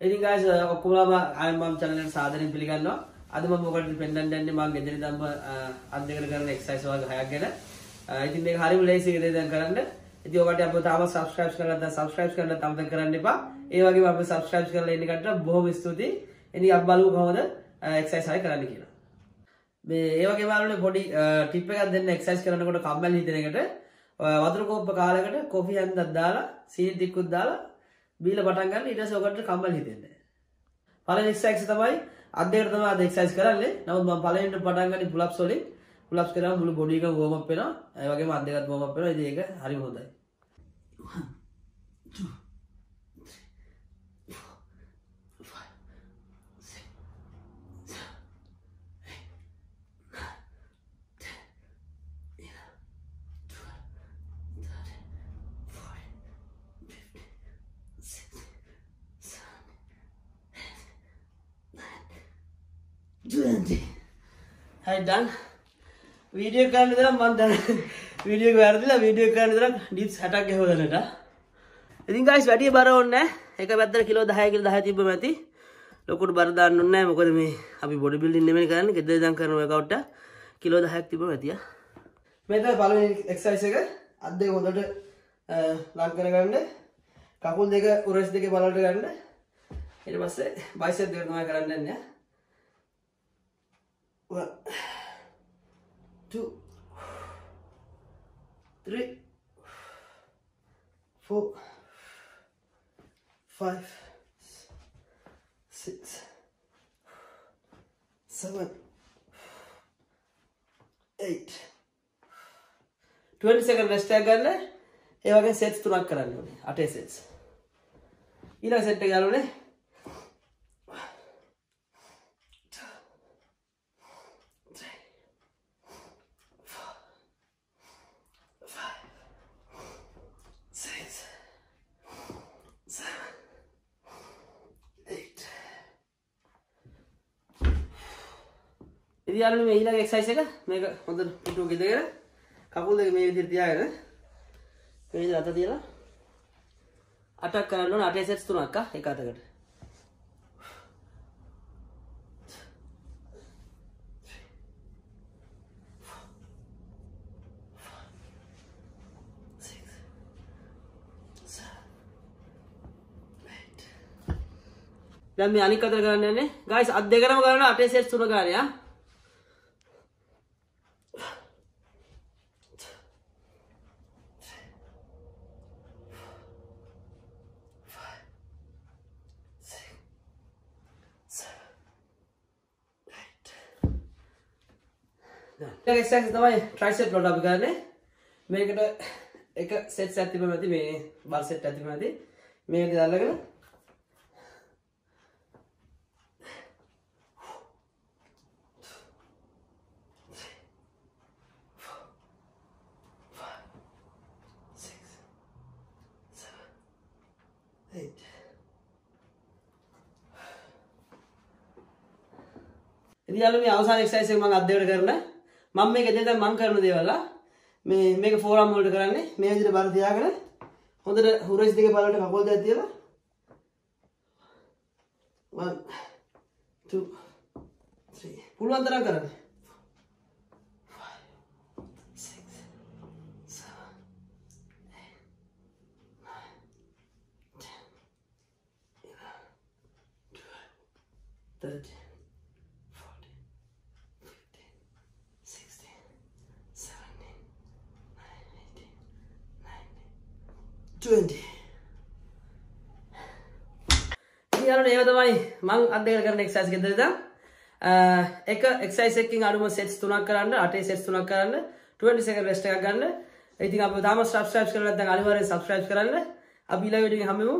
ඉතින් guys ඔක්කොමම ආයෙත් මම channel එකට සාදරයෙන් පිළිගන්නවා. අද මම ඔයගොල්ලන්ට පෙන්නන්න යන්නේ මම ගෙදර දම්ම අත් දෙකට කරන එක්සර්සයිස් වගේ හයක් ගැන. ඉතින් මේක හරිම ලේසි ගෙදර දැන් කරන්න. ඉතින් ඔයගොල්ලෝ අපිව තාම subscribe කරලා නැත්නම් subscribe කරන්න අමතක කරන්න එපා. ඒ වගේම අපිව subscribe කරලා ඉන්න කට්ටියට බොහොම ස්තුතියි. ඉතින් අපි බලමු කොහොමද එක්සර්සයිස් හරිය කරන්න කියලා. මේ ඒ වගේ බලන්න පොඩි ටිප් එකක් දෙන්න එක්සර්සයිස් කරනකොට කම්මැලි හිතෙන එකට වතුර කෝප්ප කාලයකට කොෆි හන්දක් දාලා සීනි ටිකකුත් දාලා බීලා පටන් ගන්න. ඊට පස්සේ ඔකට කම්මැලි හිතෙන්නේ. පළවෙනි එක්සර්සයිස් තමයි අත් දෙකට තමයි අද එක්සර්සයිස් කරන්නේ. නමුත් මම පළවෙනිට පටන් ගන්නේ පුලප්ස් වලින්. පුලප්ස් කරාම මුළු බොඩි එකම වෝම් අප් වෙනවා. ඒ වගේම අත් දෙකත් වෝම් අප් වෙනවා ඉතින් ඒක හරිම හොඳයි හයි ඩන් වීඩියෝ කරන්න දර මන්දන්න වීඩියෝ වැරදිලා වීඩියෝ කරන්න දර ඩිස් හටක් හෝදනට ඉතින් ගයිස් වැඩිය බර ඔන්න එක පැත්තර කිලෝ දහයකිල් දහ තිබ ඇති. ලොකුට බරදාන්න ඔන්න මොකද මේ අපි බොඩි බිල්ඩින් නෙමෙයි කරන්න. ගෙද දන් කරන එකවට කිලෝ දහයක් තිබ ඇතිය මෙත පළවෙනි එක්සයිස එක. අත් දෙක හොඳට ලං කරගන්න. කකුල් දෙක උරස් දෙක බලට ගන්න. ඊට පස්සේ බයිසෙත් දෙක තමයි කරන්න යන්නේ one, two, three, four, five, six, seven, eight. 20 second rest එකක් ගන්න. ඒ වගේ සෙට්ස් තුනක් කරන්න ඕනේ. අටේ සෙට්ස්. ඊළඟ සෙට් එක ගන්න ඕනේ. six, seven, eight. ඉතින් යාළුවනේ මේ ඊළඟ එක්සර්සයිස් එක මේක හොඳට පිටුව ගෙදගෙන කකුල් දෙක මේ විදිහට තියාගෙන මේ විදිහට අත තියලා අටක් කරන්න ඕන අටේ සෙට්ස් තුනක් ආ එක අතකට. දැන් මේ අනික් අතට කරන්න යන්නේ ගයිස් අත් දෙකම කරන අටේ සෙට්ස් තුන ගන්න යා එක්සයිස් තමයි ට්‍රයිසෙප් ලොඩ් අපි කරන්නේ මේකට එක සෙට්ස් ඇතිබ මැති මේ බල් සෙට් ඇතිබ මැති මේක දල්ලගෙන eight. ඉතින් යාළුවෝ මේ අවසාන එක්සර්සයිස් එක මම අත් දෙකට කරන මම මේක එදිනදා මම කරන දේවල් මේ මේක ෆෝරම් වලට කරන්නේ මේ විදිහට බර තියාගෙන හොඳට හුරස් දෙකේ බලවට කකුල් දෙක තියලා 1 2 3 පුළුවන් තරම් කරන්න. 13, 20. යාළුවනේ ඒව තමයි මං අත්දැක කරන එක්සයිස් ගෙදරද එක එක්සයිස් එකකින් අඩුම සෙට්ස් තුනක් කරන්න අටේ සෙට්ස් තුනක් කරන්න 20 සෙකන්ඩ් රෙස්ට් එකක් ගන්න. ඉතින් අපිව තාම සබ්ස්ක්‍රයිබ් කරලා නැත්නම් අනිවාර්යෙන් සබ්ස්ක්‍රයිබ් කරන්න. අපි ඊළඟ වීඩියෝ එකේ හම්බෙමු.